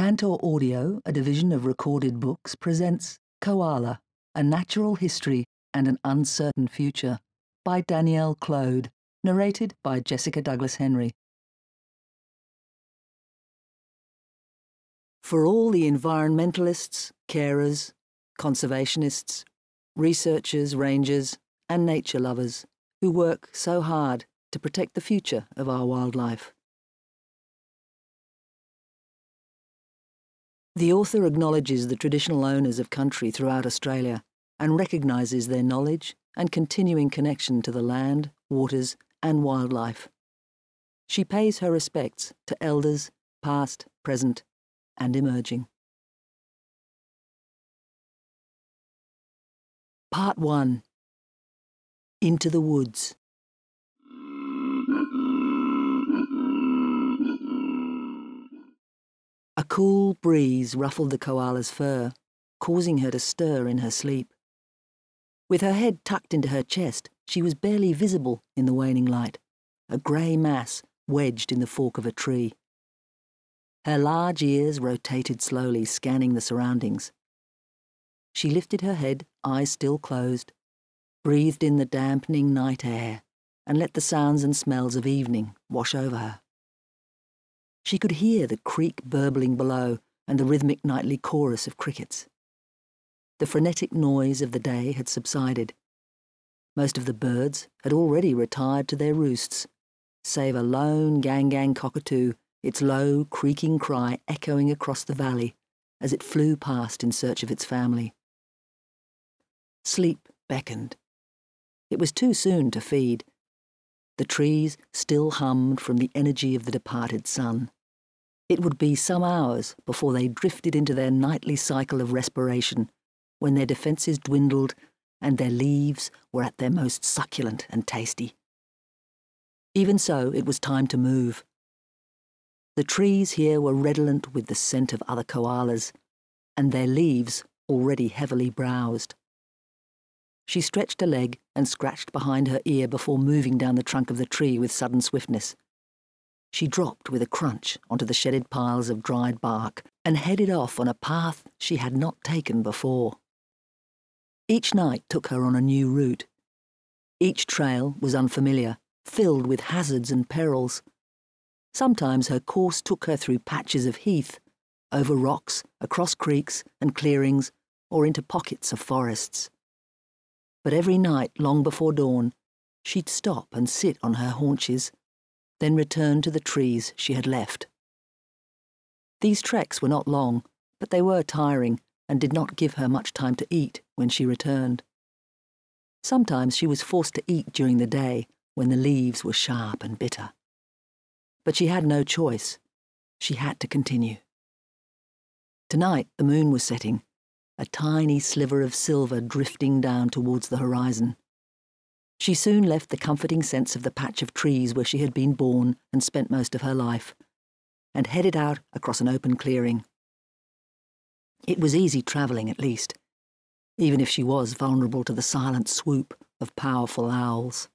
Tantor Audio, a division of recorded books, presents Koala, A Natural History and an Uncertain Future by Danielle Clode, narrated by Jessica Douglas Henry. For all the environmentalists, carers, conservationists, researchers, rangers, and nature lovers who work so hard to protect the future of our wildlife. The author acknowledges the traditional owners of country throughout Australia and recognises their knowledge and continuing connection to the land, waters, and wildlife. She pays her respects to elders, past, present, and emerging. Part 1 Into the Woods cool breeze ruffled the koala's fur, causing her to stir in her sleep. With her head tucked into her chest, she was barely visible in the waning light, a grey mass wedged in the fork of a tree. Her large ears rotated slowly, scanning the surroundings. She lifted her head, eyes still closed, breathed in the dampening night air, and let the sounds and smells of evening wash over her. She could hear the creek burbling below and the rhythmic nightly chorus of crickets. The frenetic noise of the day had subsided. Most of the birds had already retired to their roosts, save a lone gang-gang cockatoo, its low, creaking cry echoing across the valley as it flew past in search of its family. Sleep beckoned. It was too soon to feed, the trees still hummed from the energy of the departed sun. It would be some hours before they drifted into their nightly cycle of respiration, when their defences dwindled and their leaves were at their most succulent and tasty. Even so, it was time to move. The trees here were redolent with the scent of other koalas, and their leaves already heavily browsed. She stretched a leg and scratched behind her ear before moving down the trunk of the tree with sudden swiftness. She dropped with a crunch onto the shedded piles of dried bark and headed off on a path she had not taken before. Each night took her on a new route. Each trail was unfamiliar, filled with hazards and perils. Sometimes her course took her through patches of heath, over rocks, across creeks and clearings, or into pockets of forests but every night, long before dawn, she'd stop and sit on her haunches, then return to the trees she had left. These treks were not long, but they were tiring and did not give her much time to eat when she returned. Sometimes she was forced to eat during the day when the leaves were sharp and bitter. But she had no choice. She had to continue. Tonight the moon was setting, a tiny sliver of silver drifting down towards the horizon. She soon left the comforting sense of the patch of trees where she had been born and spent most of her life, and headed out across an open clearing. It was easy travelling, at least, even if she was vulnerable to the silent swoop of powerful owls.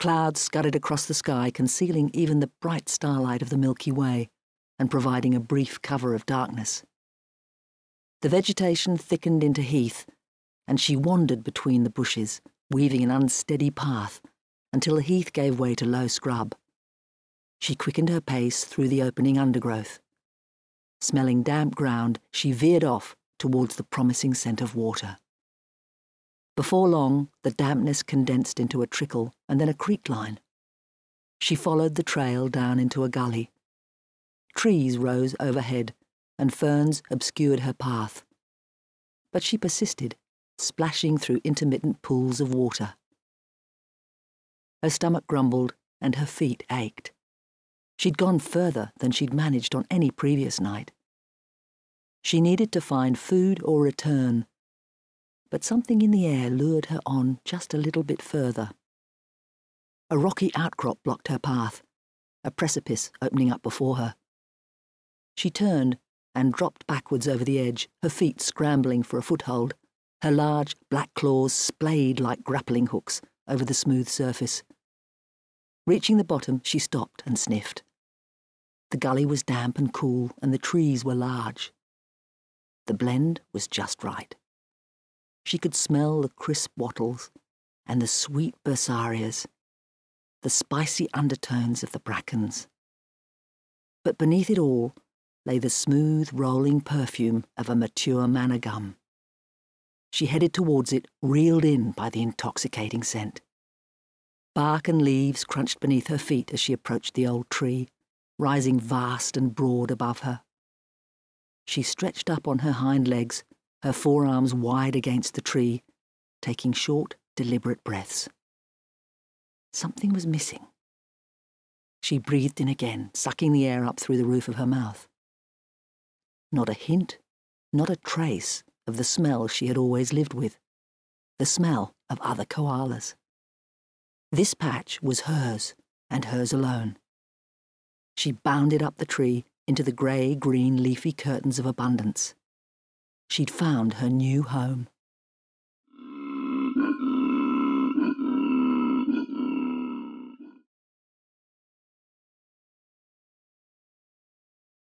Clouds scudded across the sky, concealing even the bright starlight of the Milky Way and providing a brief cover of darkness. The vegetation thickened into heath, and she wandered between the bushes, weaving an unsteady path until the heath gave way to low scrub. She quickened her pace through the opening undergrowth. Smelling damp ground, she veered off towards the promising scent of water. Before long, the dampness condensed into a trickle and then a creek line. She followed the trail down into a gully. Trees rose overhead, and ferns obscured her path. But she persisted, splashing through intermittent pools of water. Her stomach grumbled and her feet ached. She'd gone further than she'd managed on any previous night. She needed to find food or return, but something in the air lured her on just a little bit further. A rocky outcrop blocked her path, a precipice opening up before her. She turned and dropped backwards over the edge, her feet scrambling for a foothold, her large black claws splayed like grappling hooks over the smooth surface. Reaching the bottom, she stopped and sniffed. The gully was damp and cool, and the trees were large. The blend was just right. She could smell the crisp wattles and the sweet bursarias, the spicy undertones of the brackens. But beneath it all lay the smooth, rolling perfume of a mature manna gum. She headed towards it, reeled in by the intoxicating scent. Bark and leaves crunched beneath her feet as she approached the old tree, rising vast and broad above her. She stretched up on her hind legs, her forearms wide against the tree, taking short, deliberate breaths. Something was missing. She breathed in again, sucking the air up through the roof of her mouth. Not a hint, not a trace of the smell she had always lived with, the smell of other koalas. This patch was hers, and hers alone. She bounded up the tree into the grey green leafy curtains of abundance. She'd found her new home.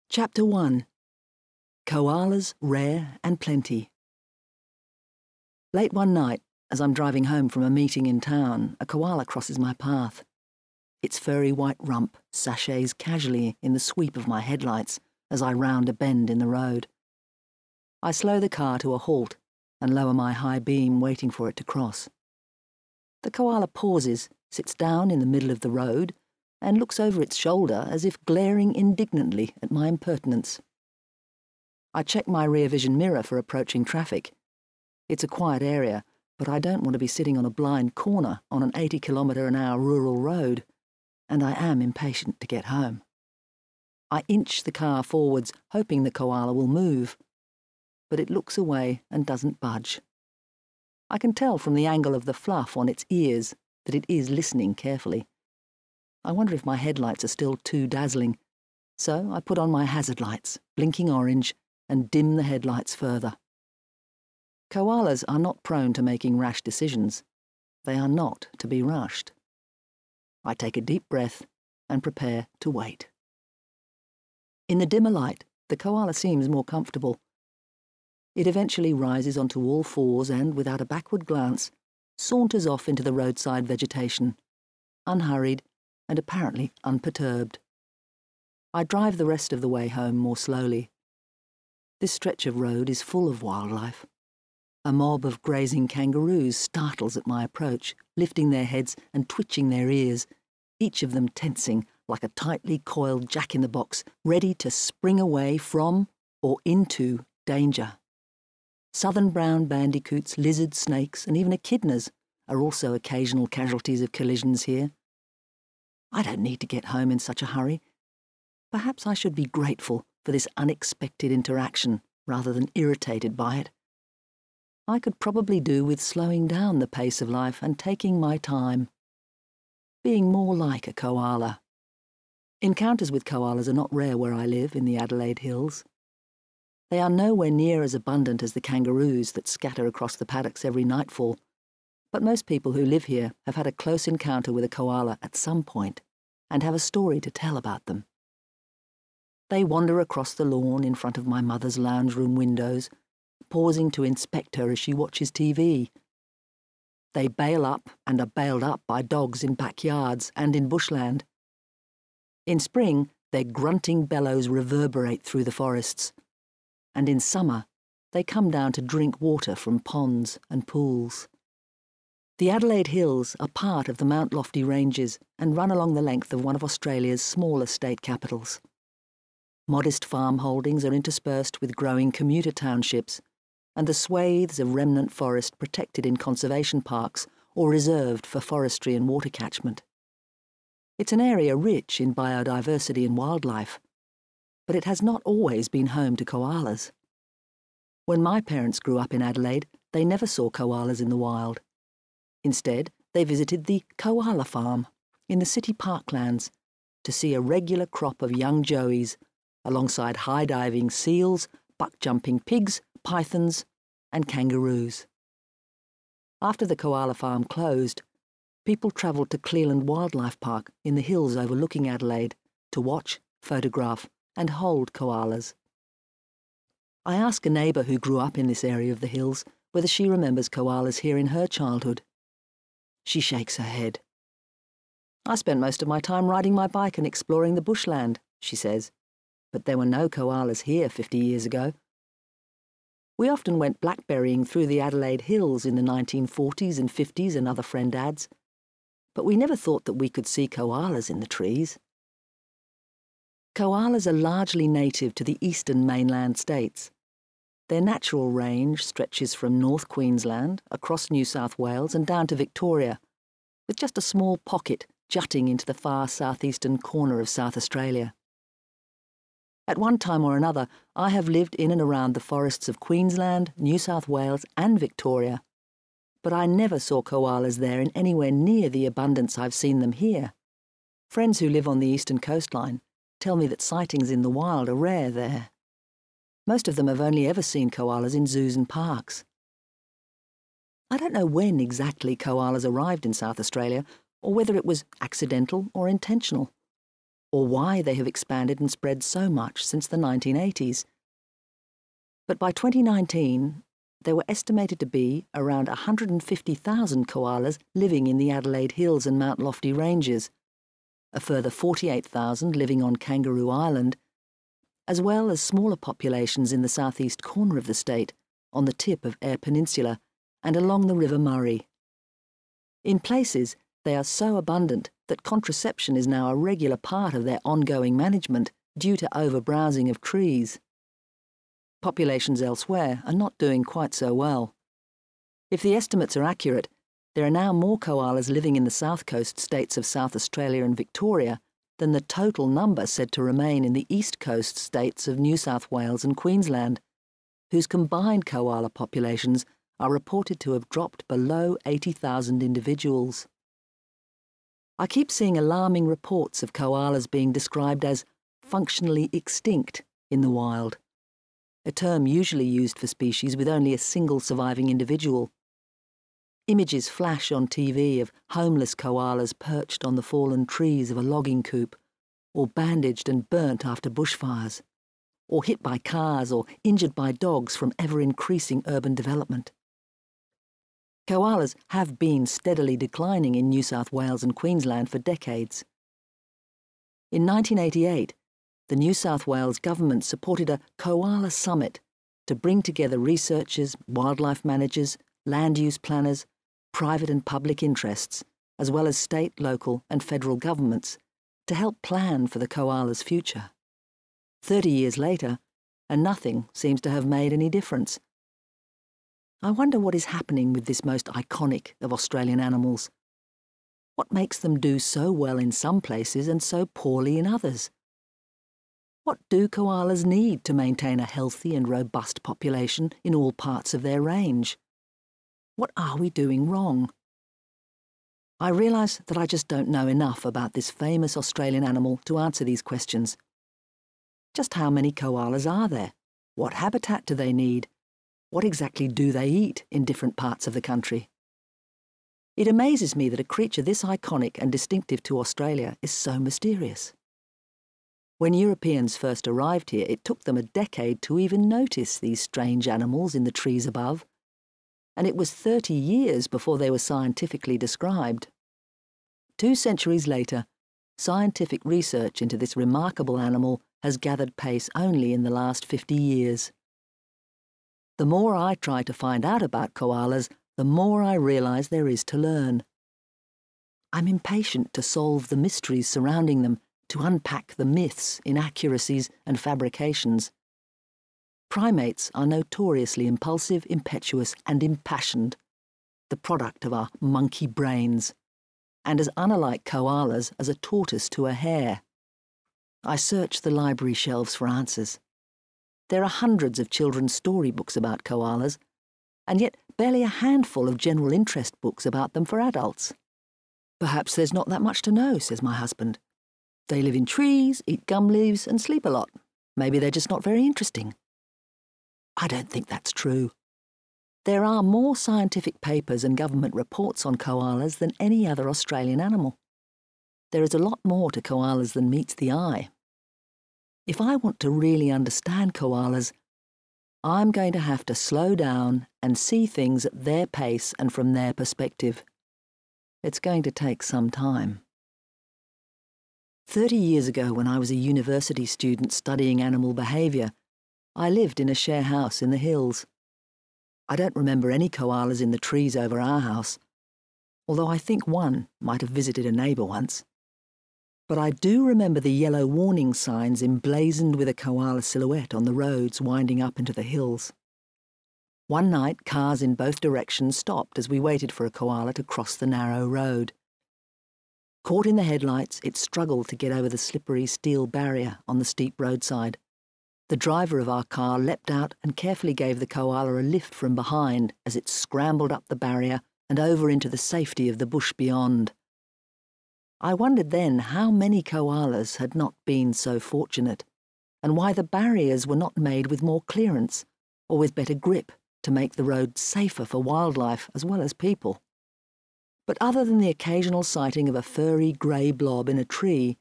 Chapter 1 Koalas Rare and Plenty. Late one night, as I'm driving home from a meeting in town, a koala crosses my path. Its furry white rump sachets casually in the sweep of my headlights as I round a bend in the road. I slow the car to a halt and lower my high beam, waiting for it to cross. The koala pauses, sits down in the middle of the road, and looks over its shoulder as if glaring indignantly at my impertinence. I check my rear vision mirror for approaching traffic. It's a quiet area, but I don't want to be sitting on a blind corner on an 80 kilometre an hour rural road and I am impatient to get home. I inch the car forwards, hoping the koala will move, but it looks away and doesn't budge. I can tell from the angle of the fluff on its ears that it is listening carefully. I wonder if my headlights are still too dazzling, so I put on my hazard lights, blinking orange, and dim the headlights further. Koalas are not prone to making rash decisions. They are not to be rushed. I take a deep breath and prepare to wait. In the dimmer light, the koala seems more comfortable. It eventually rises onto all fours and, without a backward glance, saunters off into the roadside vegetation, unhurried and apparently unperturbed. I drive the rest of the way home more slowly. This stretch of road is full of wildlife. A mob of grazing kangaroos startles at my approach, lifting their heads and twitching their ears, each of them tensing like a tightly coiled jack in the box, ready to spring away from or into danger. Southern brown bandicoots, lizards, snakes, and even echidnas are also occasional casualties of collisions here. I don't need to get home in such a hurry. Perhaps I should be grateful for this unexpected interaction rather than irritated by it. I could probably do with slowing down the pace of life and taking my time. Being more like a koala. Encounters with koalas are not rare where I live in the Adelaide Hills. They are nowhere near as abundant as the kangaroos that scatter across the paddocks every nightfall, but most people who live here have had a close encounter with a koala at some point and have a story to tell about them. They wander across the lawn in front of my mother's lounge room windows pausing to inspect her as she watches TV. They bail up and are bailed up by dogs in backyards and in bushland. In spring, their grunting bellows reverberate through the forests. And in summer, they come down to drink water from ponds and pools. The Adelaide Hills are part of the Mount Lofty Ranges and run along the length of one of Australia's smaller state capitals. Modest farm holdings are interspersed with growing commuter townships and the swathes of remnant forest protected in conservation parks or reserved for forestry and water catchment. It's an area rich in biodiversity and wildlife, but it has not always been home to koalas. When my parents grew up in Adelaide, they never saw koalas in the wild. Instead, they visited the koala farm in the city parklands to see a regular crop of young joeys alongside high diving seals, buck jumping pigs, pythons, and kangaroos. After the koala farm closed, people travelled to Cleland Wildlife Park in the hills overlooking Adelaide to watch, photograph, and hold koalas. I ask a neighbour who grew up in this area of the hills whether she remembers koalas here in her childhood. She shakes her head. I spent most of my time riding my bike and exploring the bushland, she says, but there were no koalas here 50 years ago. We often went blackberrying through the Adelaide Hills in the 1940s and 50s and other friend ads, but we never thought that we could see koalas in the trees. Koalas are largely native to the eastern mainland states. Their natural range stretches from North Queensland, across New South Wales and down to Victoria, with just a small pocket jutting into the far southeastern corner of South Australia. At one time or another, I have lived in and around the forests of Queensland, New South Wales, and Victoria, but I never saw koalas there in anywhere near the abundance I've seen them here. Friends who live on the eastern coastline tell me that sightings in the wild are rare there. Most of them have only ever seen koalas in zoos and parks. I don't know when exactly koalas arrived in South Australia, or whether it was accidental or intentional or why they have expanded and spread so much since the 1980s. But by 2019, there were estimated to be around 150,000 koalas living in the Adelaide Hills and Mount Lofty ranges, a further 48,000 living on Kangaroo Island, as well as smaller populations in the southeast corner of the state, on the tip of Eyre Peninsula, and along the River Murray. In places, they are so abundant that contraception is now a regular part of their ongoing management due to overbrowsing of trees. Populations elsewhere are not doing quite so well. If the estimates are accurate, there are now more koalas living in the south coast states of South Australia and Victoria than the total number said to remain in the east coast states of New South Wales and Queensland, whose combined koala populations are reported to have dropped below 80,000 individuals. I keep seeing alarming reports of koalas being described as functionally extinct in the wild, a term usually used for species with only a single surviving individual. Images flash on TV of homeless koalas perched on the fallen trees of a logging coupe, or bandaged and burnt after bushfires, or hit by cars or injured by dogs from ever increasing urban development. Koalas have been steadily declining in New South Wales and Queensland for decades. In 1988, the New South Wales government supported a koala summit to bring together researchers, wildlife managers, land use planners, private and public interests, as well as state, local, and federal governments, to help plan for the koala's future. Thirty years later, and nothing seems to have made any difference. I wonder what is happening with this most iconic of Australian animals. What makes them do so well in some places and so poorly in others? What do koalas need to maintain a healthy and robust population in all parts of their range? What are we doing wrong? I realise that I just don't know enough about this famous Australian animal to answer these questions. Just how many koalas are there? What habitat do they need? What exactly do they eat in different parts of the country? It amazes me that a creature this iconic and distinctive to Australia is so mysterious. When Europeans first arrived here, it took them a decade to even notice these strange animals in the trees above, and it was 30 years before they were scientifically described. Two centuries later, scientific research into this remarkable animal has gathered pace only in the last 50 years. The more I try to find out about koalas, the more I realise there is to learn. I'm impatient to solve the mysteries surrounding them, to unpack the myths, inaccuracies, and fabrications. Primates are notoriously impulsive, impetuous, and impassioned, the product of our monkey brains, and as unlike koalas as a tortoise to a hare. I search the library shelves for answers. There are hundreds of children's storybooks about koalas, and yet barely a handful of general interest books about them for adults. Perhaps there's not that much to know, says my husband. They live in trees, eat gum leaves, and sleep a lot. Maybe they're just not very interesting. I don't think that's true. There are more scientific papers and government reports on koalas than any other Australian animal. There is a lot more to koalas than meets the eye. If I want to really understand koalas, I'm going to have to slow down and see things at their pace and from their perspective. It's going to take some time. Thirty years ago, when I was a university student studying animal behaviour, I lived in a share house in the hills. I don't remember any koalas in the trees over our house, although I think one might have visited a neighbour once. But I do remember the yellow warning signs emblazoned with a koala silhouette on the roads winding up into the hills. One night, cars in both directions stopped as we waited for a koala to cross the narrow road. Caught in the headlights, it struggled to get over the slippery steel barrier on the steep roadside. The driver of our car leapt out and carefully gave the koala a lift from behind as it scrambled up the barrier and over into the safety of the bush beyond. I wondered then how many koalas had not been so fortunate, and why the barriers were not made with more clearance or with better grip to make the road safer for wildlife as well as people. But other than the occasional sighting of a furry grey blob in a tree,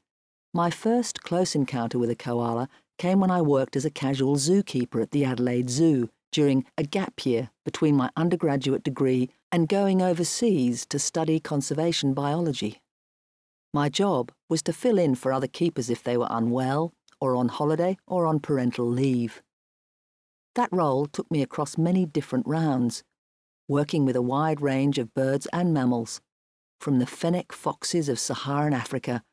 my first close encounter with a koala came when I worked as a casual zookeeper at the Adelaide Zoo during a gap year between my undergraduate degree and going overseas to study conservation biology. My job was to fill in for other keepers if they were unwell, or on holiday, or on parental leave. That role took me across many different rounds, working with a wide range of birds and mammals, from the fennec foxes of Saharan Africa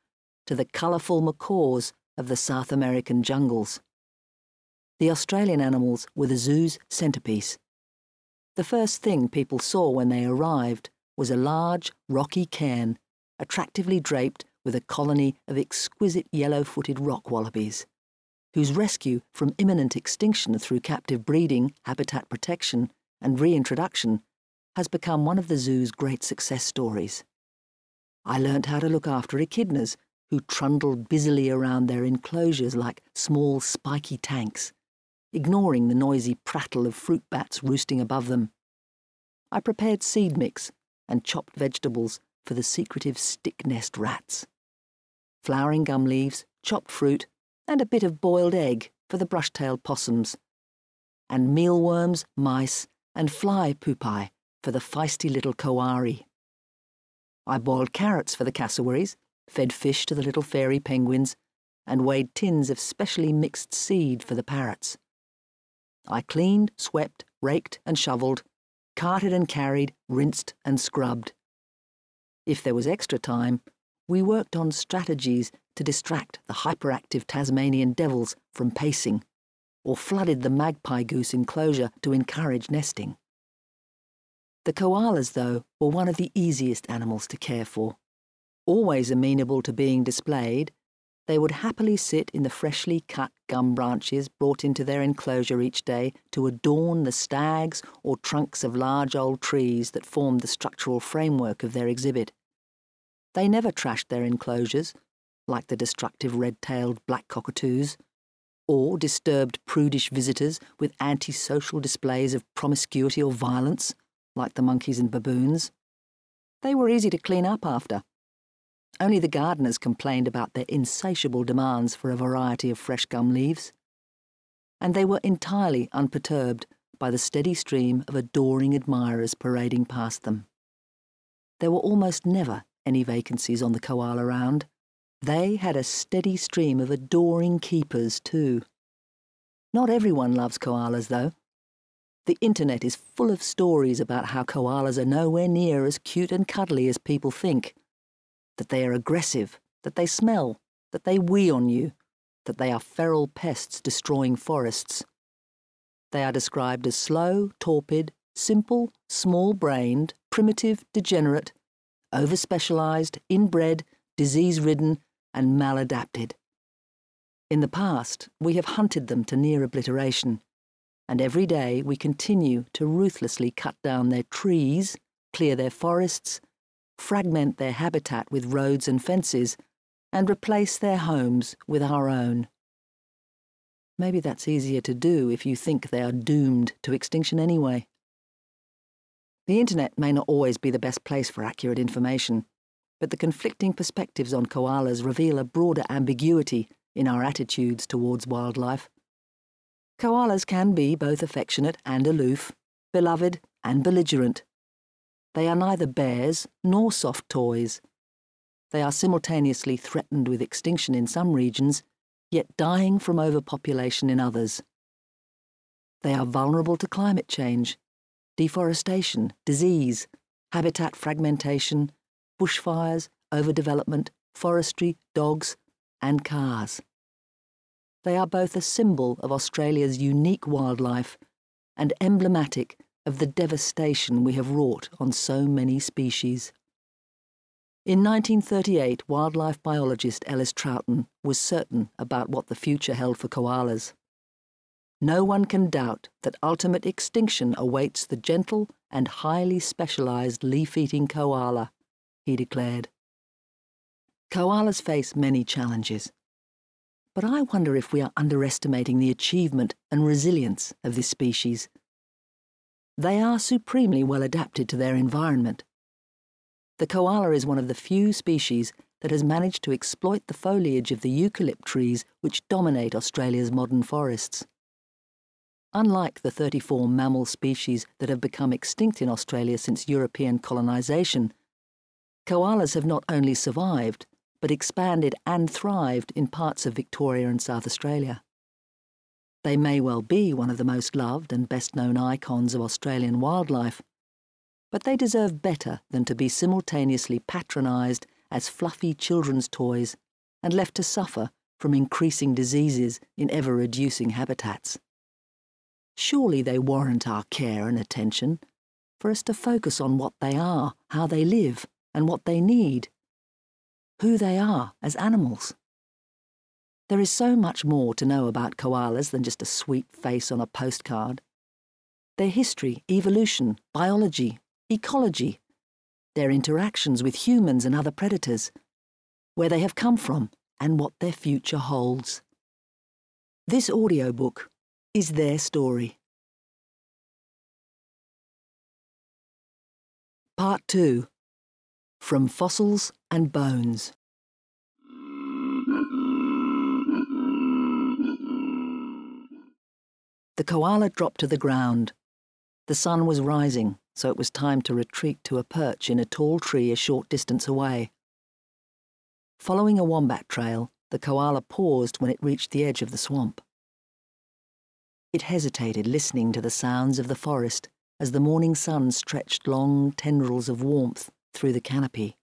to the colourful macaws of the South American jungles. The Australian animals were the zoo's centrepiece. The first thing people saw when they arrived was a large, rocky cairn, attractively draped with a colony of exquisite yellow-footed rock wallabies, whose rescue from imminent extinction through captive breeding, habitat protection, and reintroduction has become one of the zoo's great success stories. I learnt how to look after echidnas who trundled busily around their enclosures like small spiky tanks, ignoring the noisy prattle of fruit bats roosting above them. I prepared seed mix and chopped vegetables for the secretive stick nest rats. Flowering gum leaves, chopped fruit, and a bit of boiled egg for the brush-tailed possums. And mealworms, mice, and fly pupae for the feisty little kowari. I boiled carrots for the cassowaries fed fish to the little fairy penguins, and weighed tins of specially mixed seed for the parrots. I cleaned, swept, raked, and shovelled, carted and carried, rinsed and scrubbed. If there was extra time, we worked on strategies to distract the hyperactive Tasmanian devils from pacing, or flooded the magpie goose enclosure to encourage nesting. The koalas, though, were one of the easiest animals to care for always amenable to being displayed, they would happily sit in the freshly cut gum branches brought into their enclosure each day to adorn the stags or trunks of large old trees that formed the structural framework of their exhibit. They never trashed their enclosures, like the destructive red-tailed black cockatoos, or disturbed prudish visitors with antisocial displays of promiscuity or violence, like the monkeys and baboons. They were easy to clean up after, only the gardeners complained about their insatiable demands for a variety of fresh gum leaves. And they were entirely unperturbed by the steady stream of adoring admirers parading past them. There were almost never any vacancies on the koala round. They had a steady stream of adoring keepers, too. Not everyone loves koalas, though. The internet is full of stories about how koalas are nowhere near as cute and cuddly as people think that they are aggressive, that they smell, that they wee on you, that they are feral pests destroying forests. They are described as slow, torpid, simple, small-brained, primitive, degenerate, overspecialized, inbred, disease-ridden, and maladapted. In the past, we have hunted them to near obliteration, and every day we continue to ruthlessly cut down their trees, clear their forests, fragment their habitat with roads and fences, and replace their homes with our own. Maybe that's easier to do if you think they are doomed to extinction anyway. The internet may not always be the best place for accurate information, but the conflicting perspectives on koalas reveal a broader ambiguity in our attitudes towards wildlife. Koalas can be both affectionate and aloof, beloved and belligerent. They are neither bears nor soft toys. They are simultaneously threatened with extinction in some regions, yet dying from overpopulation in others. They are vulnerable to climate change, deforestation, disease, habitat fragmentation, bushfires, overdevelopment, forestry, dogs, and cars. They are both a symbol of Australia's unique wildlife and emblematic of the devastation we have wrought on so many species. In 1938, wildlife biologist Ellis Troughton was certain about what the future held for koalas. No one can doubt that ultimate extinction awaits the gentle and highly specialised leaf-eating koala, he declared. Koalas face many challenges, but I wonder if we are underestimating the achievement and resilience of this species. They are supremely well adapted to their environment. The koala is one of the few species that has managed to exploit the foliage of the eucalypt trees which dominate Australia's modern forests. Unlike the 34 mammal species that have become extinct in Australia since European colonisation, koalas have not only survived, but expanded and thrived in parts of Victoria and South Australia. They may well be one of the most loved and best known icons of Australian wildlife, but they deserve better than to be simultaneously patronised as fluffy children's toys and left to suffer from increasing diseases in ever reducing habitats. Surely they warrant our care and attention, for us to focus on what they are, how they live, and what they need. Who they are as animals. There is so much more to know about koalas than just a sweet face on a postcard. Their history, evolution, biology, ecology, their interactions with humans and other predators, where they have come from, and what their future holds. This audiobook is their story. Part 2 From Fossils and Bones. The koala dropped to the ground. The sun was rising, so it was time to retreat to a perch in a tall tree a short distance away. Following a wombat trail, the koala paused when it reached the edge of the swamp. It hesitated, listening to the sounds of the forest as the morning sun stretched long tendrils of warmth through the canopy.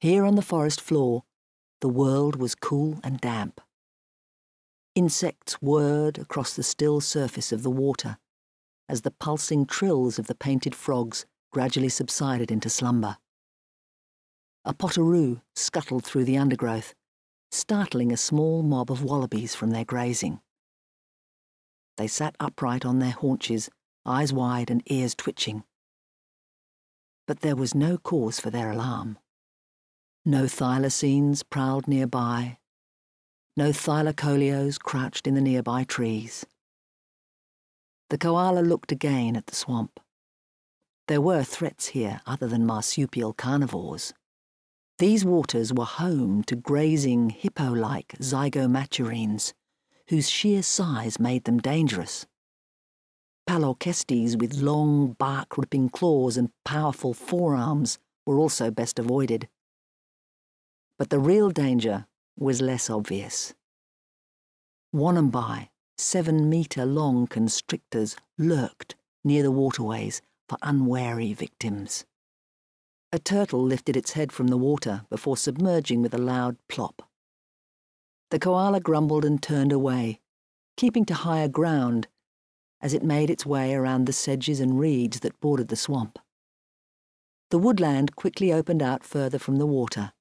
Here on the forest floor, the world was cool and damp. Insects whirred across the still surface of the water as the pulsing trills of the painted frogs gradually subsided into slumber. A potoroos scuttled through the undergrowth, startling a small mob of wallabies from their grazing. They sat upright on their haunches, eyes wide and ears twitching. But there was no cause for their alarm. No thylacines prowled nearby. No thylacoleos crouched in the nearby trees. The koala looked again at the swamp. There were threats here other than marsupial carnivores. These waters were home to grazing hippo-like zygomaturines, whose sheer size made them dangerous. Palorchestes with long, bark-ripping claws and powerful forearms were also best avoided. But the real danger was less obvious. Wonambi, seven-metre-long constrictors lurked near the waterways for unwary victims. A turtle lifted its head from the water before submerging with a loud plop. The koala grumbled and turned away, keeping to higher ground as it made its way around the sedges and reeds that bordered the swamp. The woodland quickly opened out further from the water.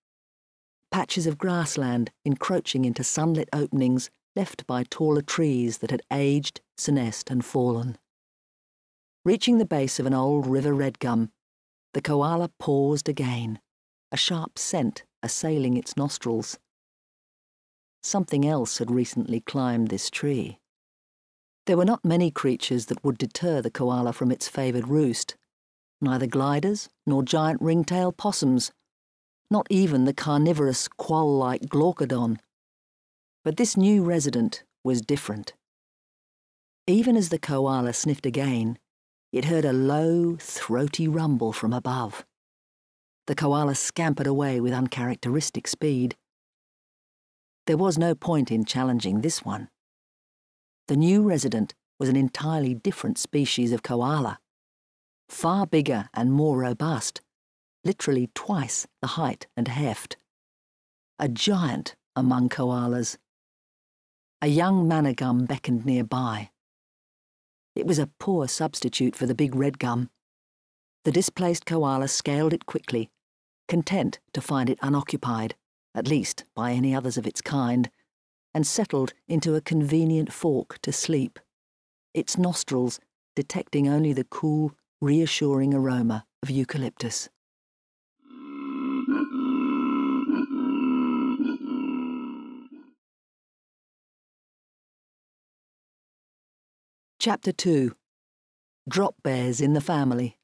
Patches of grassland encroaching into sunlit openings left by taller trees that had aged, senesced, and fallen. Reaching the base of an old river red gum, the koala paused again, a sharp scent assailing its nostrils. Something else had recently climbed this tree. There were not many creatures that would deter the koala from its favoured roost. Neither gliders nor giant ringtail possums. Not even the carnivorous quoll-like glaucodon. But this new resident was different. Even as the koala sniffed again, it heard a low, throaty rumble from above. The koala scampered away with uncharacteristic speed. There was no point in challenging this one. The new resident was an entirely different species of koala, far bigger and more robust, literally twice the height and heft. A giant among koalas. A young manna gum beckoned nearby. It was a poor substitute for the big red gum. The displaced koala scaled it quickly, content to find it unoccupied, at least by any others of its kind, and settled into a convenient fork to sleep, its nostrils detecting only the cool, reassuring aroma of eucalyptus. Chapter 2 Drop Bears in the Family.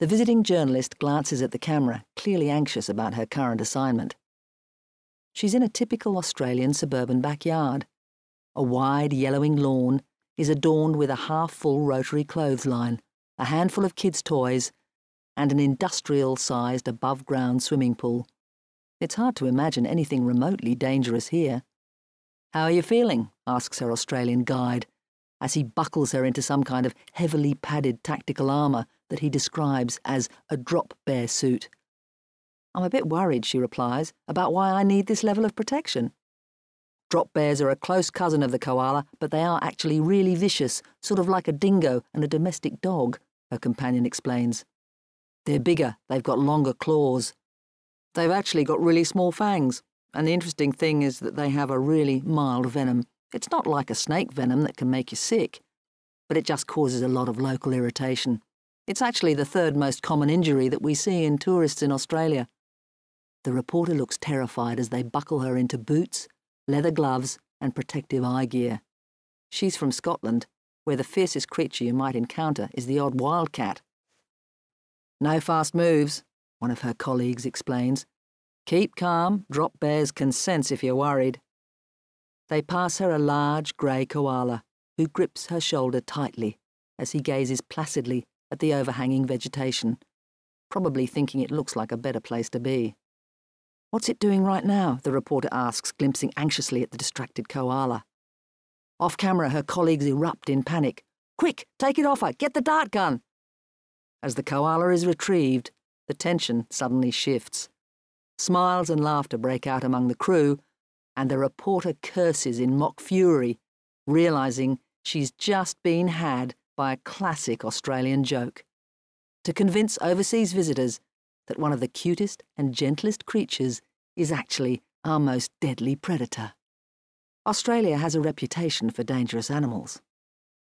The visiting journalist glances at the camera, clearly anxious about her current assignment. She's in a typical Australian suburban backyard. A wide, yellowing lawn is adorned with a half full rotary clothesline, a handful of kids' toys, and an industrial sized above ground swimming pool. It's hard to imagine anything remotely dangerous here. How are you feeling? asks her Australian guide, as he buckles her into some kind of heavily padded tactical armour that he describes as a drop bear suit. I'm a bit worried, she replies, about why I need this level of protection. Drop bears are a close cousin of the koala, but they are actually really vicious, sort of like a dingo and a domestic dog, her companion explains. They're bigger, they've got longer claws. They've actually got really small fangs, and the interesting thing is that they have a really mild venom. It's not like a snake venom that can make you sick, but it just causes a lot of local irritation. It's actually the third most common injury that we see in tourists in Australia. The reporter looks terrified as they buckle her into boots, leather gloves, and protective eye gear. She's from Scotland, where the fiercest creature you might encounter is the odd wildcat. No fast moves, one of her colleagues explains, Keep calm, drop bears can sense if you're worried. They pass her a large grey koala, who grips her shoulder tightly as he gazes placidly at the overhanging vegetation, probably thinking it looks like a better place to be. What's it doing right now? the reporter asks, glimpsing anxiously at the distracted koala. Off camera, her colleagues erupt in panic. Quick, take it off her, get the dart gun! As the koala is retrieved, the tension suddenly shifts. Smiles and laughter break out among the crew, and the reporter curses in mock fury, realising she's just been had by a classic Australian joke. To convince overseas visitors that one of the cutest and gentlest creatures is actually our most deadly predator. Australia has a reputation for dangerous animals.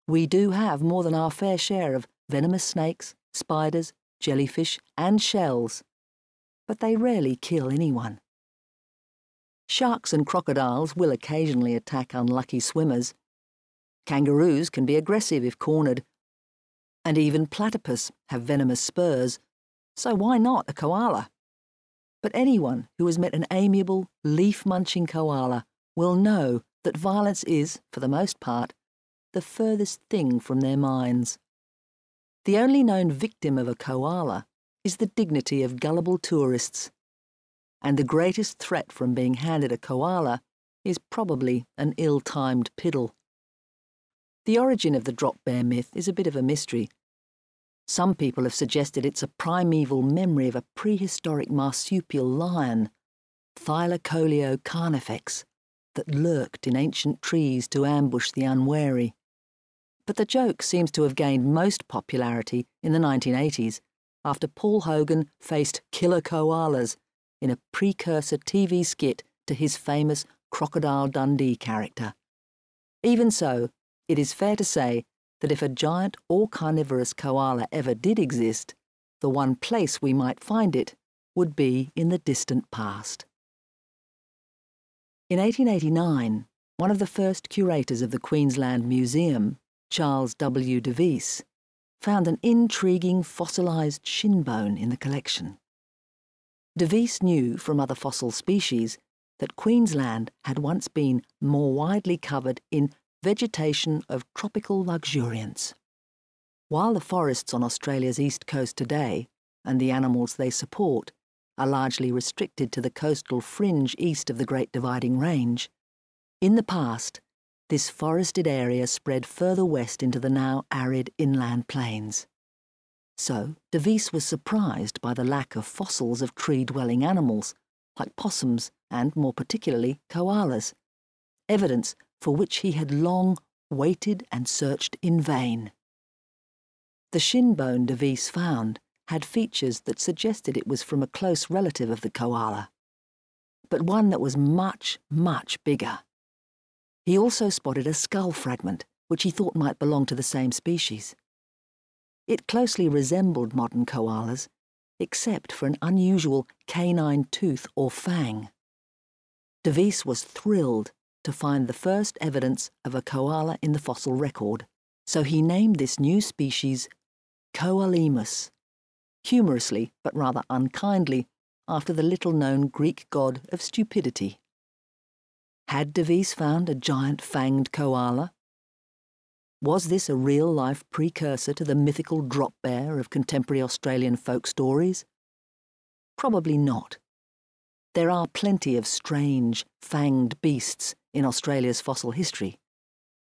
We do have more than our fair share of venomous snakes, spiders, jellyfish, and shells but they rarely kill anyone. Sharks and crocodiles will occasionally attack unlucky swimmers. Kangaroos can be aggressive if cornered. And even platypus have venomous spurs, so why not a koala? But anyone who has met an amiable, leaf-munching koala will know that violence is, for the most part, the furthest thing from their minds. The only known victim of a koala is the dignity of gullible tourists. And the greatest threat from being handed a koala is probably an ill-timed piddle. The origin of the drop bear myth is a bit of a mystery. Some people have suggested it's a primeval memory of a prehistoric marsupial lion, Thylacoleo carnifex, that lurked in ancient trees to ambush the unwary. But the joke seems to have gained most popularity in the 1980s after Paul Hogan faced killer koalas in a precursor TV skit to his famous Crocodile Dundee character. Even so, it is fair to say that if a giant or carnivorous koala ever did exist, the one place we might find it would be in the distant past. In 1889, one of the first curators of the Queensland Museum, Charles W. De Vis, found an intriguing fossilised shin bone in the collection. De Vis knew from other fossil species that Queensland had once been more widely covered in vegetation of tropical luxuriance. While the forests on Australia's east coast today, and the animals they support, are largely restricted to the coastal fringe east of the Great Dividing Range, in the past, this forested area spread further west into the now arid inland plains. So, De was surprised by the lack of fossils of tree-dwelling animals, like possums and, more particularly, koalas, evidence for which he had long waited and searched in vain. The shin bone De found had features that suggested it was from a close relative of the koala, but one that was much, much bigger. He also spotted a skull fragment, which he thought might belong to the same species. It closely resembled modern koalas, except for an unusual canine tooth or fang. De Vis was thrilled to find the first evidence of a koala in the fossil record, so he named this new species Koalemus, humorously but rather unkindly, after the little-known Greek god of stupidity. Had De Vis found a giant fanged koala? Was this a real-life precursor to the mythical drop bear of contemporary Australian folk stories? Probably not. There are plenty of strange, fanged beasts in Australia's fossil history,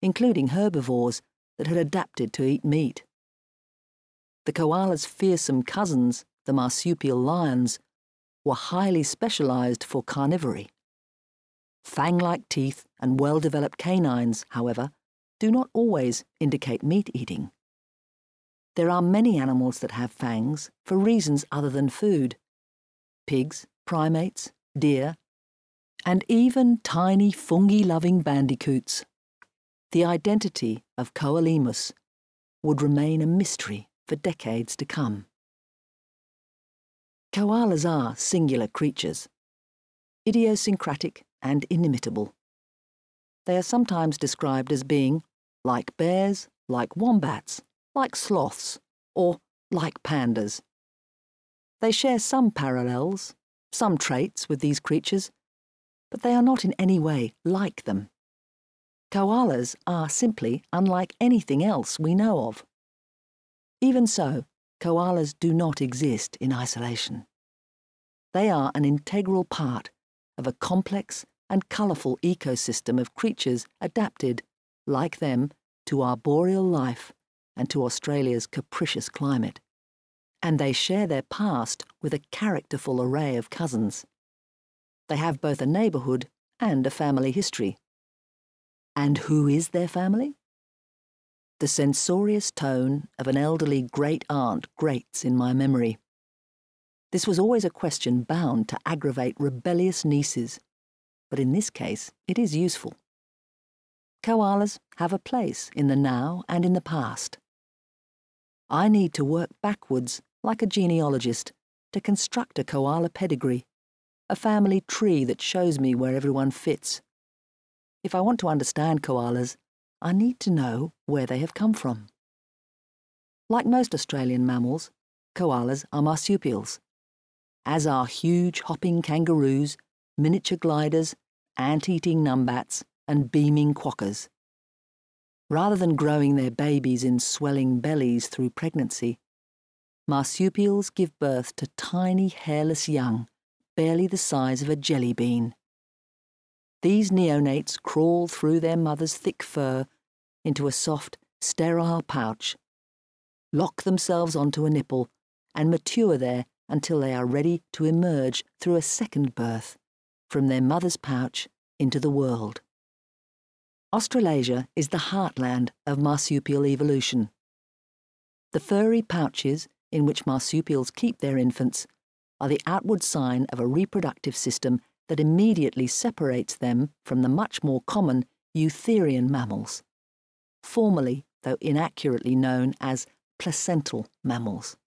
including herbivores that had adapted to eat meat. The koala's fearsome cousins, the marsupial lions, were highly specialised for carnivory. Fang-like teeth and well-developed canines, however, do not always indicate meat eating. There are many animals that have fangs for reasons other than food. Pigs, primates, deer, and even tiny fungi-loving bandicoots. The identity of Koalemus would remain a mystery for decades to come. Koalas are singular creatures, idiosyncratic and inimitable. They are sometimes described as being like bears, like wombats, like sloths, or like pandas. They share some parallels, some traits with these creatures, but they are not in any way like them. Koalas are simply unlike anything else we know of. Even so, koalas do not exist in isolation. They are an integral part of a complex and colourful ecosystem of creatures adapted, like them, to arboreal life and to Australia's capricious climate. And they share their past with a characterful array of cousins. They have both a neighbourhood and a family history. And who is their family? The censorious tone of an elderly great aunt grates in my memory. This was always a question bound to aggravate rebellious nieces, but in this case it is useful. Koalas have a place in the now and in the past. I need to work backwards, like a genealogist, to construct a koala pedigree, a family tree that shows me where everyone fits. If I want to understand koalas, I need to know where they have come from. Like most Australian mammals, koalas are marsupials as are huge hopping kangaroos, miniature gliders, ant-eating numbats, and beaming quokkas. Rather than growing their babies in swelling bellies through pregnancy, marsupials give birth to tiny hairless young, barely the size of a jelly bean. These neonates crawl through their mother's thick fur into a soft, sterile pouch, lock themselves onto a nipple, and mature there until they are ready to emerge through a second birth from their mother's pouch into the world. Australasia is the heartland of marsupial evolution. The furry pouches in which marsupials keep their infants are the outward sign of a reproductive system that immediately separates them from the much more common eutherian mammals, formerly, though inaccurately known as placental mammals.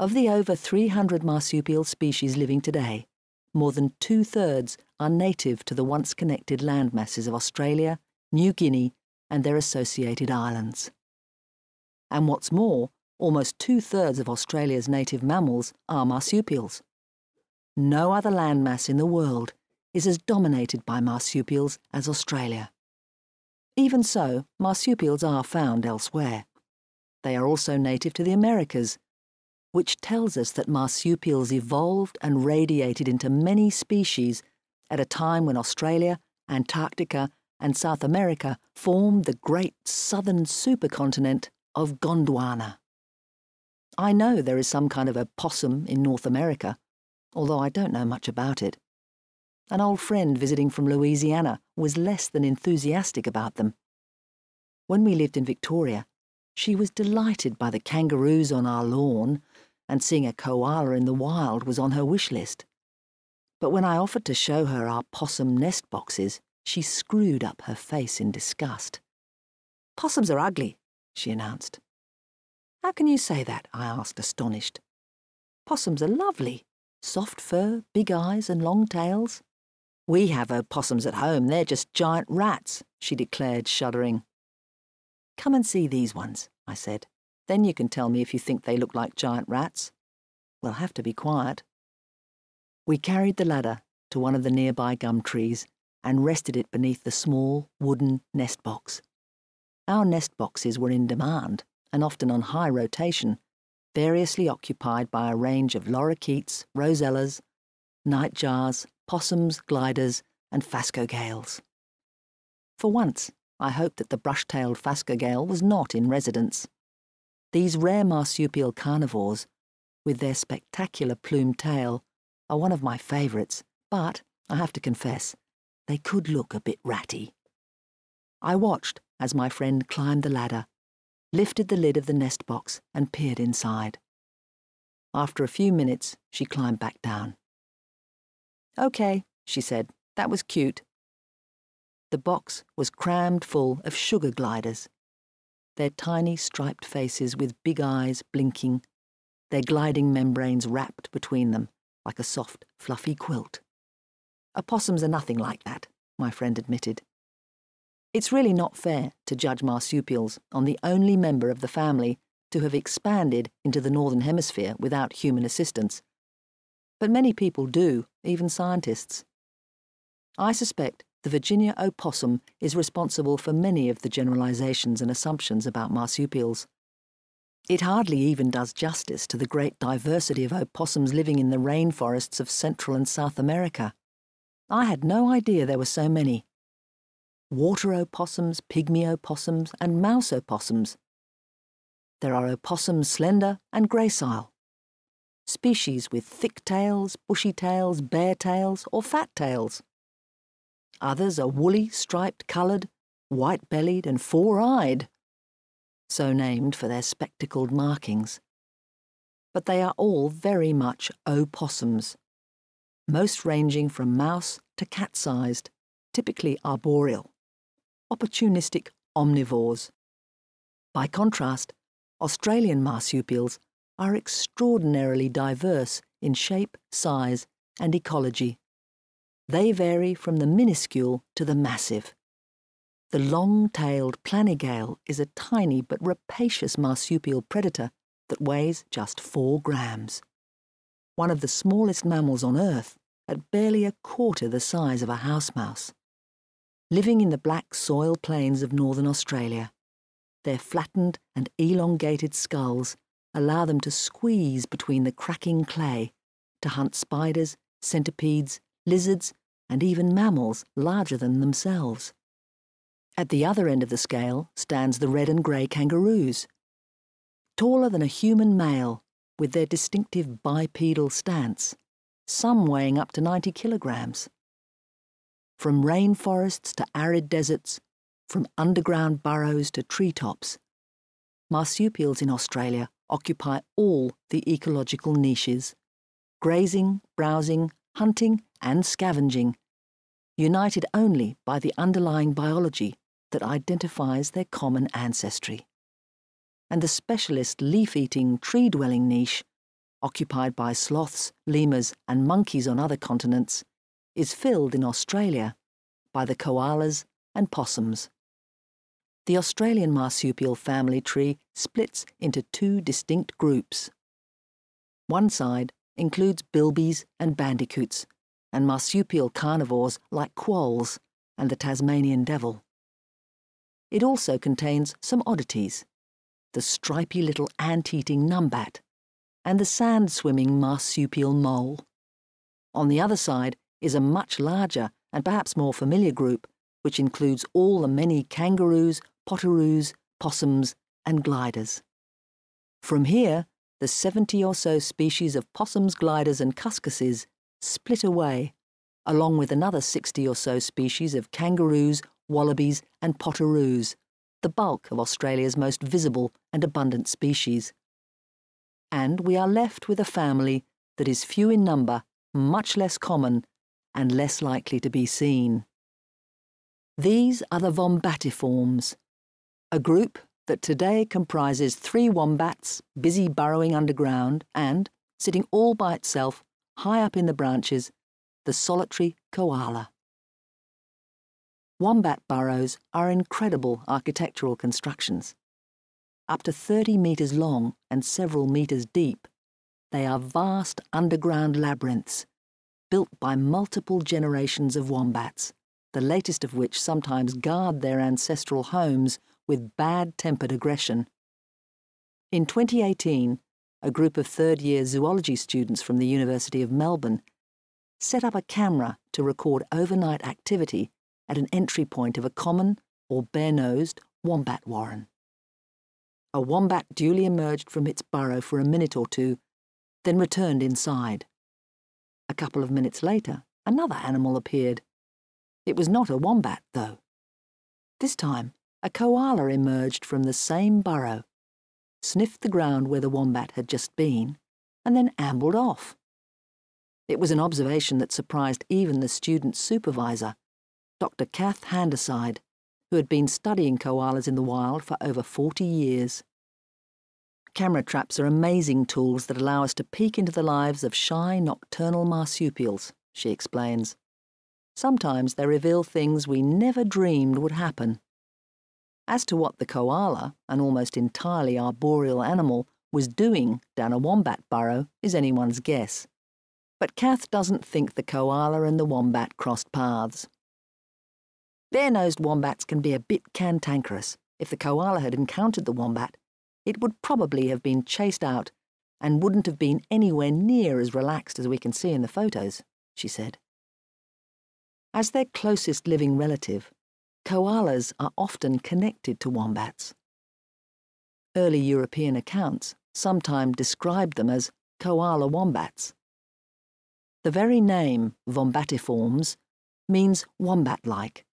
Of the over 300 marsupial species living today, more than two thirds are native to the once connected landmasses of Australia, New Guinea, and their associated islands. And what's more, almost two thirds of Australia's native mammals are marsupials. No other landmass in the world is as dominated by marsupials as Australia. Even so, marsupials are found elsewhere. They are also native to the Americas, which tells us that marsupials evolved and radiated into many species at a time when Australia, Antarctica, and South America formed the great southern supercontinent of Gondwana. I know there is some kind of a possum in North America, although I don't know much about it. An old friend visiting from Louisiana was less than enthusiastic about them. When we lived in Victoria, she was delighted by the kangaroos on our lawn, and seeing a koala in the wild was on her wish list. But when I offered to show her our possum nest boxes, she screwed up her face in disgust. Possums are ugly, she announced. How can you say that? I asked, astonished. Possums are lovely. Soft fur, big eyes, and long tails. We have uh, opossums at home. They're just giant rats, she declared, shuddering. Come and see these ones, I said. Then you can tell me if you think they look like giant rats. We'll have to be quiet. We carried the ladder to one of the nearby gum trees and rested it beneath the small wooden nest box. Our nest boxes were in demand and often on high rotation, variously occupied by a range of lorikeets, rosellas, nightjars, possums, gliders, and phascogales. For once, I hoped that the brush-tailed phascogale was not in residence. These rare marsupial carnivores, with their spectacular plumed tail, are one of my favourites, but, I have to confess, they could look a bit ratty. I watched as my friend climbed the ladder, lifted the lid of the nest box, and peered inside. After a few minutes, she climbed back down. OK, she said, that was cute. The box was crammed full of sugar gliders, their tiny striped faces with big eyes blinking, their gliding membranes wrapped between them like a soft, fluffy quilt. Opossums are nothing like that, my friend admitted. It's really not fair to judge marsupials on the only member of the family to have expanded into the Northern Hemisphere without human assistance. But many people do, even scientists. I suspect the Virginia opossum is responsible for many of the generalizations and assumptions about marsupials. It hardly even does justice to the great diversity of opossums living in the rainforests of Central and South America. I had no idea there were so many. Water opossums, pygmy opossums, and mouse opossums. There are opossums slender and gracile. Species with thick tails, bushy tails, bare tails, or fat tails. Others are woolly, striped coloured, white bellied, and four eyed, so named for their spectacled markings. But they are all very much opossums, most ranging from mouse to cat sized, typically arboreal, opportunistic omnivores. By contrast, Australian marsupials are extraordinarily diverse in shape, size, and ecology. They vary from the minuscule to the massive. The long-tailed planigale is a tiny but rapacious marsupial predator that weighs just four grams. One of the smallest mammals on Earth, at barely a quarter the size of a house mouse. Living in the black soil plains of northern Australia, their flattened and elongated skulls allow them to squeeze between the cracking clay to hunt spiders, centipedes, lizards, and even mammals larger than themselves. At the other end of the scale stands the red and grey kangaroos. Taller than a human male, with their distinctive bipedal stance, some weighing up to 90 kilograms. From rainforests to arid deserts, from underground burrows to treetops, marsupials in Australia occupy all the ecological niches grazing, browsing, hunting, and scavenging, united only by the underlying biology that identifies their common ancestry. And the specialist leaf eating, tree dwelling niche, occupied by sloths, lemurs, and monkeys on other continents, is filled in Australia by the koalas and possums. The Australian marsupial family tree splits into two distinct groups. One side includes bilbies and bandicoots, and marsupial carnivores like quolls and the Tasmanian devil. It also contains some oddities the stripy little ant eating numbat and the sand swimming marsupial mole. On the other side is a much larger and perhaps more familiar group, which includes all the many kangaroos, potoroos, possums, and gliders. From here, the 70 or so species of possums, gliders, and cuscuses split away, along with another 60 or so species of kangaroos, wallabies, and potoroos, the bulk of Australia's most visible and abundant species. And we are left with a family that is few in number, much less common, and less likely to be seen. These are the Vombatiforms, a group that today comprises three wombats busy burrowing underground and, sitting all by itself, high up in the branches, the solitary koala. Wombat burrows are incredible architectural constructions. Up to 30 metres long and several metres deep, they are vast underground labyrinths built by multiple generations of wombats, the latest of which sometimes guard their ancestral homes with bad-tempered aggression. In 2018, a group of third-year zoology students from the University of Melbourne set up a camera to record overnight activity at an entry point of a common or bare-nosed wombat warren. A wombat duly emerged from its burrow for a minute or two, then returned inside. A couple of minutes later, another animal appeared. It was not a wombat, though. This time, a koala emerged from the same burrow, sniffed the ground where the wombat had just been, and then ambled off. It was an observation that surprised even the student's supervisor, Dr. Kath Handyside, who had been studying koalas in the wild for over 40 years. Camera traps are amazing tools that allow us to peek into the lives of shy nocturnal marsupials, she explains. Sometimes they reveal things we never dreamed would happen. As to what the koala, an almost entirely arboreal animal, was doing down a wombat burrow is anyone's guess. But Kath doesn't think the koala and the wombat crossed paths. Bare-nosed wombats can be a bit cantankerous. If the koala had encountered the wombat, it would probably have been chased out and wouldn't have been anywhere near as relaxed as we can see in the photos, she said. As their closest living relative, koalas are often connected to wombats. Early European accounts sometimes described them as koala wombats. The very name, Vombatiforms, means wombat-like,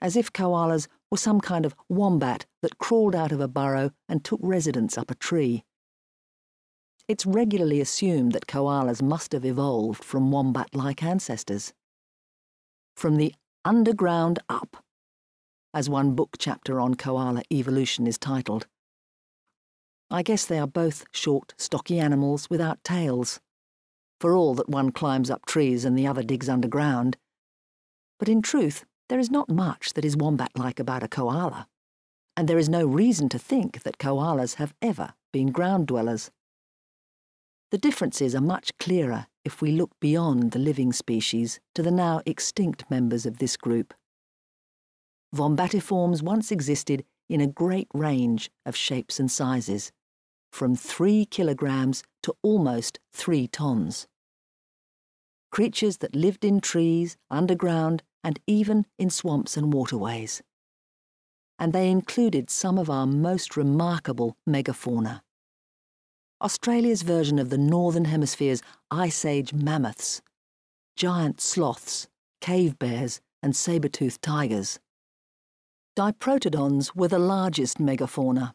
as if koalas were some kind of wombat that crawled out of a burrow and took residence up a tree. It's regularly assumed that koalas must have evolved from wombat-like ancestors. From the Underground Up, as one book chapter on koala evolution is titled. I guess they are both short, stocky animals without tails, for all that one climbs up trees and the other digs underground. But in truth, there is not much that is wombat-like about a koala, and there is no reason to think that koalas have ever been ground dwellers. The differences are much clearer if we look beyond the living species to the now extinct members of this group. Vombatiforms once existed in a great range of shapes and sizes, from three kilograms to almost three tons. Creatures that lived in trees, underground, and even in swamps and waterways. And they included some of our most remarkable megafauna. Australia's version of the Northern Hemisphere's Ice Age mammoths, giant sloths, cave bears, and saber-toothed tigers. Diprotodons were the largest megafauna.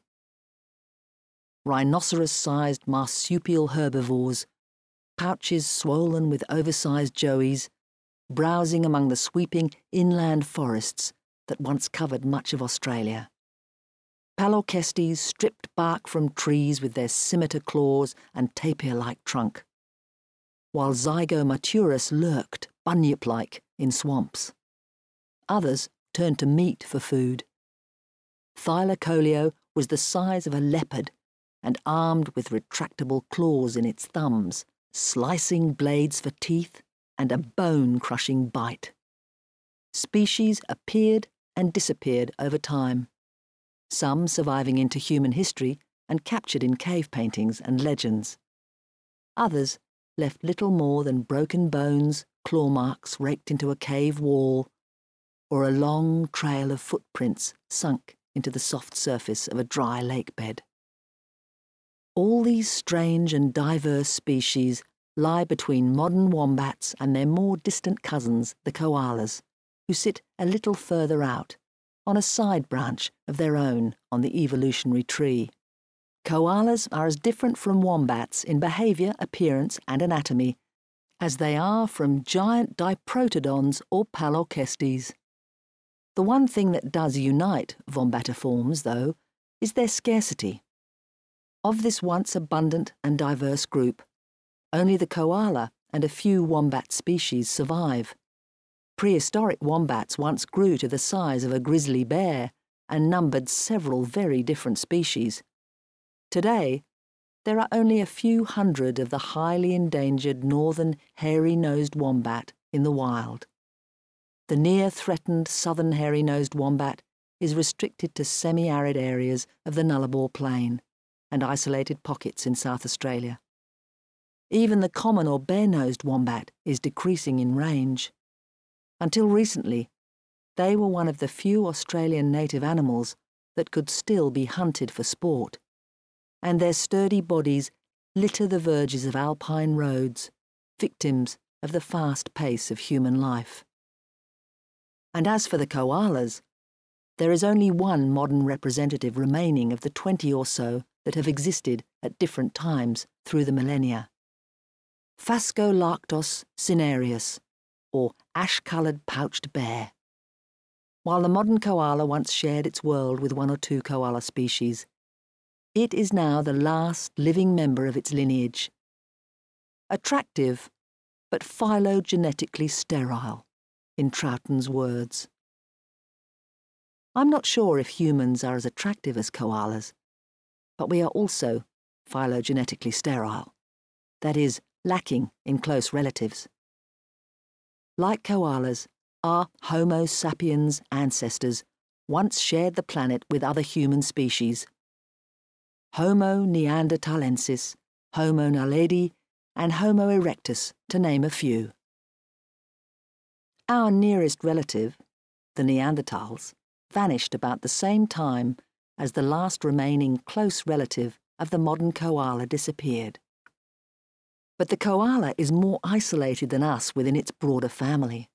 Rhinoceros-sized marsupial herbivores, pouches swollen with oversized joeys, browsing among the sweeping inland forests that once covered much of Australia. Palorchestes stripped bark from trees with their scimitar claws and tapir-like trunk, while Zygomaturus lurked, bunyip-like, in swamps. Others turned to meat for food. Thylacoleo was the size of a leopard and armed with retractable claws in its thumbs, slicing blades for teeth and a bone crushing bite. Species appeared and disappeared over time, some surviving into human history and captured in cave paintings and legends. Others left little more than broken bones, claw marks raked into a cave wall, or a long trail of footprints sunk into the soft surface of a dry lake bed. All these strange and diverse species lie between modern wombats and their more distant cousins, the koalas, who sit a little further out, on a side branch of their own on the evolutionary tree. Koalas are as different from wombats in behaviour, appearance, and anatomy as they are from giant diprotodons or palorchestes. The one thing that does unite Vombatiforms, though, is their scarcity. Of this once abundant and diverse group, only the koala and a few wombat species survive. Prehistoric wombats once grew to the size of a grizzly bear and numbered several very different species. Today, there are only a few hundred of the highly endangered northern hairy-nosed wombat in the wild. The near-threatened southern hairy-nosed wombat is restricted to semi-arid areas of the Nullarbor Plain and isolated pockets in South Australia. Even the common or bare-nosed wombat is decreasing in range. Until recently, they were one of the few Australian native animals that could still be hunted for sport, and their sturdy bodies litter the verges of alpine roads, victims of the fast pace of human life. And as for the koalas, there is only one modern representative remaining of the 20 or so that have existed at different times through the millennia. Phascolarctos cinereus, or ash-coloured pouched bear. While the modern koala once shared its world with one or two koala species, it is now the last living member of its lineage. Attractive, but phylogenetically sterile, in Troughton's words. I'm not sure if humans are as attractive as koalas, but we are also phylogenetically sterile, that is, lacking in close relatives. Like koalas, our Homo sapiens ancestors once shared the planet with other human species. Homo neanderthalensis, Homo naledi, and Homo erectus, to name a few. Our nearest relative, the Neanderthals, vanished about the same time as the last remaining close relative of the modern koala disappeared. But the koala is more isolated than us within its broader family.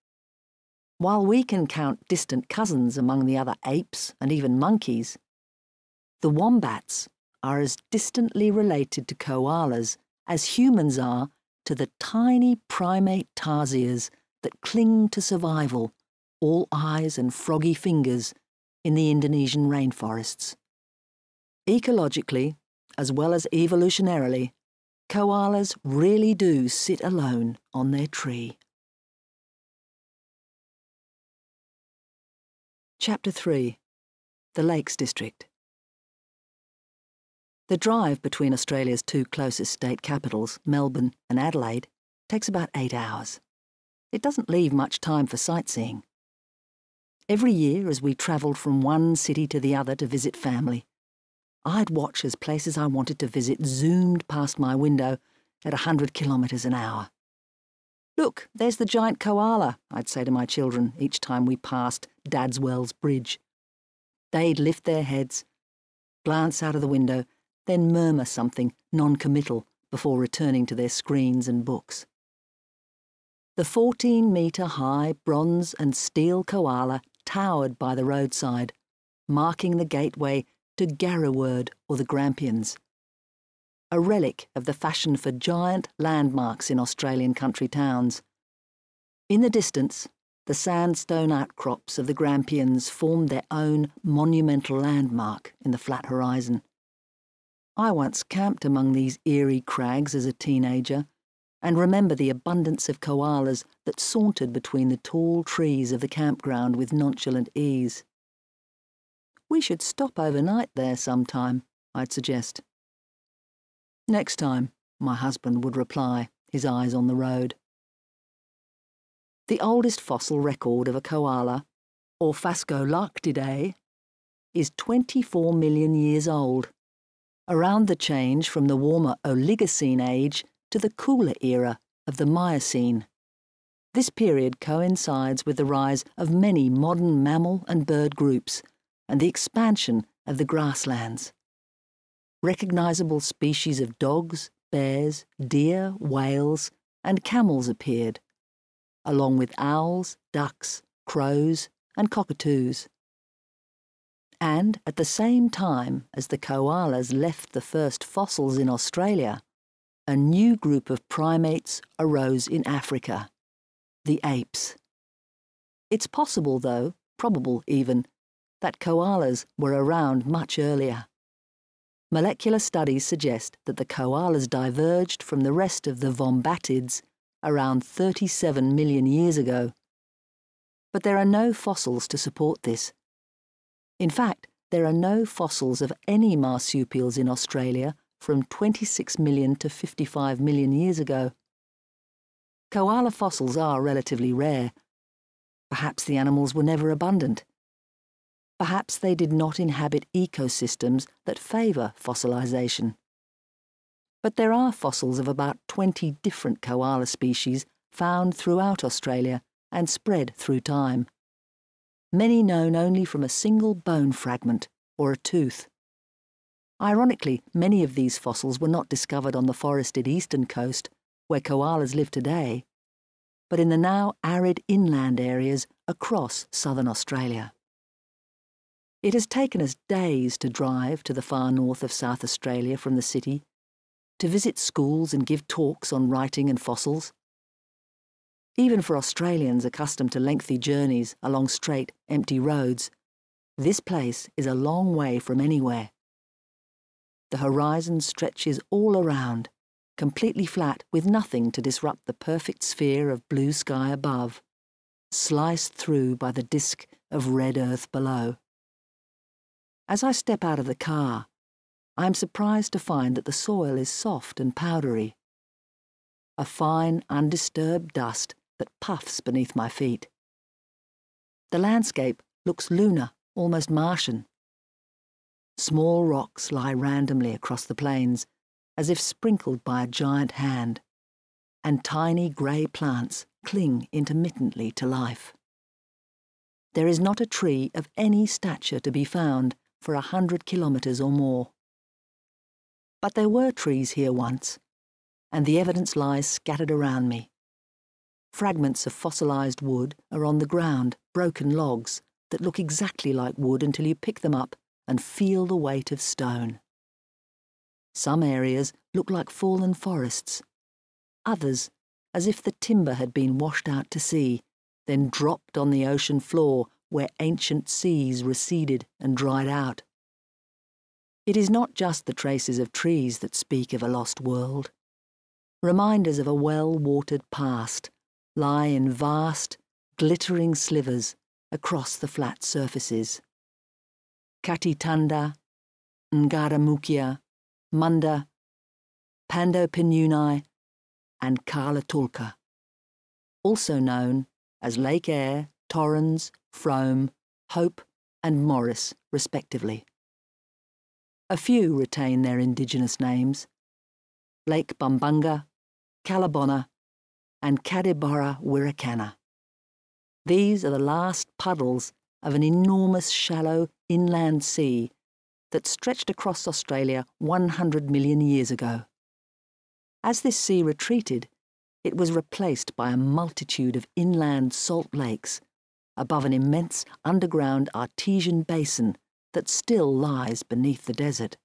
While we can count distant cousins among the other apes and even monkeys, the wombats are as distantly related to koalas as humans are to the tiny primate tarsiers that cling to survival, all eyes and froggy fingers, in the Indonesian rainforests. Ecologically, as well as evolutionarily, koalas really do sit alone on their tree. Chapter 3 The Lakes District The drive between Australia's two closest state capitals, Melbourne and Adelaide, takes about eight hours. It doesn't leave much time for sightseeing. Every year, as we travelled from one city to the other to visit family, I'd watch as places I wanted to visit zoomed past my window at a hundred kilometres an hour. Look, there's the giant koala, I'd say to my children each time we passed Dadswells Bridge. They'd lift their heads, glance out of the window, then murmur something non-committal before returning to their screens and books. The 14 metre high bronze and steel koala towered by the roadside, marking the gateway to Gariwerd or the Grampians. A relic of the fashion for giant landmarks in Australian country towns. In the distance, the sandstone outcrops of the Grampians formed their own monumental landmark in the flat horizon. I once camped among these eerie crags as a teenager and remember the abundance of koalas that sauntered between the tall trees of the campground with nonchalant ease. We should stop overnight there sometime, I'd suggest. Next time, my husband would reply, his eyes on the road. The oldest fossil record of a koala, or Phascolarctidae, is 24 million years old, around the change from the warmer Oligocene age to the cooler era of the Miocene. This period coincides with the rise of many modern mammal and bird groups and the expansion of the grasslands. Recognisable species of dogs, bears, deer, whales, and camels appeared, along with owls, ducks, crows, and cockatoos. And at the same time as the koalas left the first fossils in Australia, a new group of primates arose in Africa the apes. It's possible, though, probable even, that koalas were around much earlier. Molecular studies suggest that the koalas diverged from the rest of the vombatids around 37 million years ago. But there are no fossils to support this. In fact, there are no fossils of any marsupials in Australia from 26 million to 55 million years ago. Koala fossils are relatively rare. Perhaps the animals were never abundant. Perhaps they did not inhabit ecosystems that favour fossilisation. But there are fossils of about 20 different koala species found throughout Australia and spread through time. Many known only from a single bone fragment or a tooth. Ironically, many of these fossils were not discovered on the forested eastern coast, where koalas live today, but in the now arid inland areas across southern Australia. It has taken us days to drive to the far north of South Australia from the city, to visit schools and give talks on writing and fossils. Even for Australians accustomed to lengthy journeys along straight, empty roads, this place is a long way from anywhere. The horizon stretches all around, completely flat with nothing to disrupt the perfect sphere of blue sky above, sliced through by the disk of red earth below. As I step out of the car, I am surprised to find that the soil is soft and powdery. A fine, undisturbed dust that puffs beneath my feet. The landscape looks lunar, almost Martian. Small rocks lie randomly across the plains, as if sprinkled by a giant hand, and tiny grey plants cling intermittently to life. There is not a tree of any stature to be found for a hundred kilometres or more. But there were trees here once, and the evidence lies scattered around me. Fragments of fossilised wood are on the ground, broken logs that look exactly like wood until you pick them up and feel the weight of stone. Some areas look like fallen forests, others as if the timber had been washed out to sea, then dropped on the ocean floor where ancient seas receded and dried out. It is not just the traces of trees that speak of a lost world. Reminders of a well-watered past lie in vast, glittering slivers across the flat surfaces. Kati Thanda, Ngaramukia, Munda, Pandopinuni, and Karlatulka, also known as Lake Eyre, Torrens, Frome, Hope, and Morris, respectively. A few retain their indigenous names Lake Bumbunga, Callabonna, and Cadibarrawirracanna. These are the last puddles of an enormous shallow inland sea that stretched across Australia 100 million years ago. As this sea retreated, it was replaced by a multitude of inland salt lakes above an immense underground artesian basin that still lies beneath the desert.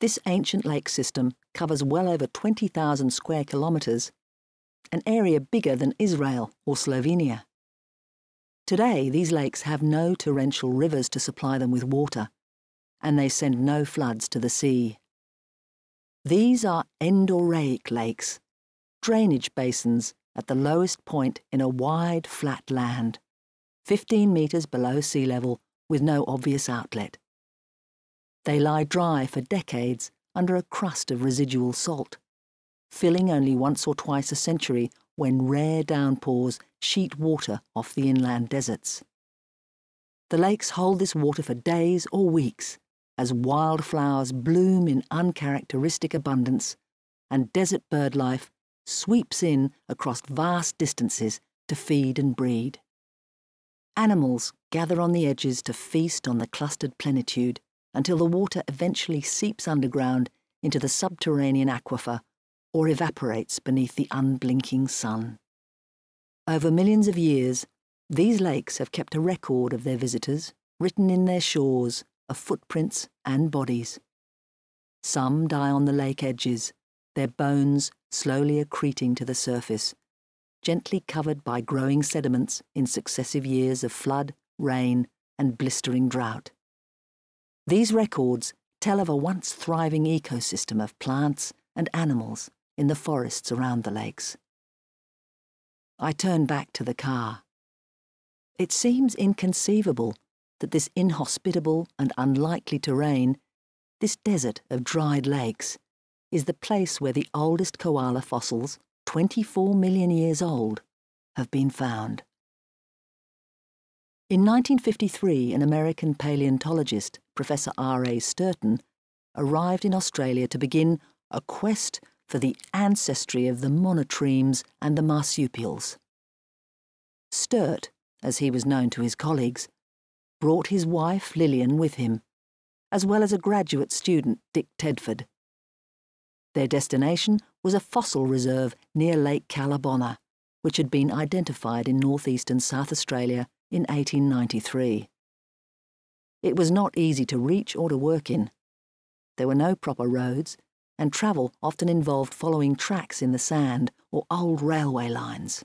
This ancient lake system covers well over 20,000 square kilometres, an area bigger than Israel or Slovenia. Today, these lakes have no torrential rivers to supply them with water, and they send no floods to the sea. These are endorheic lakes, drainage basins at the lowest point in a wide, flat land, 15 metres below sea level with no obvious outlet. They lie dry for decades under a crust of residual salt, filling only once or twice a century when rare downpours sheet water off the inland deserts. The lakes hold this water for days or weeks as wildflowers bloom in uncharacteristic abundance and desert bird life sweeps in across vast distances to feed and breed. Animals gather on the edges to feast on the clustered plenitude until the water eventually seeps underground into the subterranean aquifer or evaporates beneath the unblinking sun. Over millions of years, these lakes have kept a record of their visitors, written in their shores, of footprints and bodies. Some die on the lake edges, their bones slowly accreting to the surface, gently covered by growing sediments in successive years of flood, rain, and blistering drought. These records tell of a once thriving ecosystem of plants and animals in the forests around the lakes. I turn back to the car. It seems inconceivable that this inhospitable and unlikely terrain, this desert of dried lakes, is the place where the oldest koala fossils, 24 million years old, have been found. In 1953, an American paleontologist, Professor R.A. Stirton, arrived in Australia to begin a quest for the ancestry of the monotremes and the marsupials. Sturt, as he was known to his colleagues, brought his wife Lillian with him, as well as a graduate student, Dick Tedford. Their destination was a fossil reserve near Lake Callabonna, which had been identified in northeastern South Australia in 1893. It was not easy to reach or to work in. There were no proper roads, and travel often involved following tracks in the sand or old railway lines.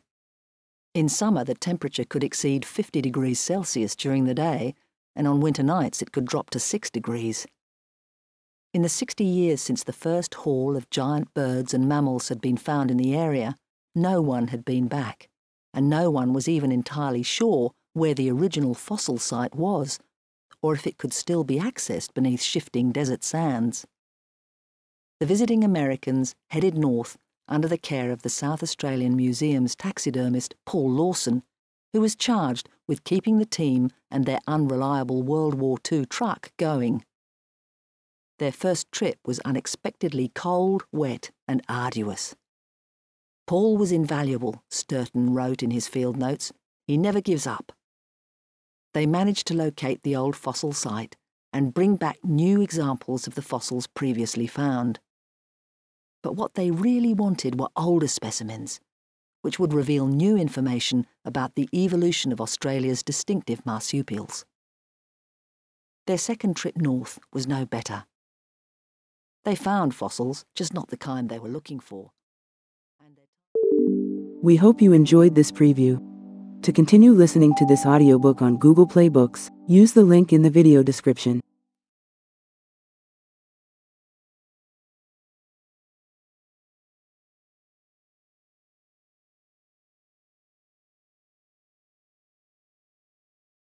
In summer, the temperature could exceed 50 degrees Celsius during the day, and on winter nights it could drop to 6 degrees. In the 60 years since the first haul of giant birds and mammals had been found in the area, no one had been back, and no one was even entirely sure where the original fossil site was, or if it could still be accessed beneath shifting desert sands. The visiting Americans headed north under the care of the South Australian Museum's taxidermist Paul Lawson, who was charged with keeping the team and their unreliable World War II truck going. Their first trip was unexpectedly cold, wet, and arduous. Paul was invaluable, Stirton wrote in his field notes. He never gives up. They managed to locate the old fossil site and bring back new examples of the fossils previously found. But what they really wanted were older specimens, which would reveal new information about the evolution of Australia's distinctive marsupials. Their second trip north was no better. They found fossils, just not the kind they were looking for. We hope you enjoyed this preview. To continue listening to this audiobook on Google Play Books, use the link in the video description.